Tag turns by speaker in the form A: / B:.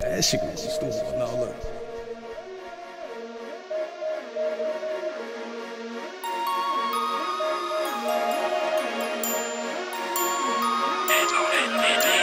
A: That shit was stupid. No, look. Hey,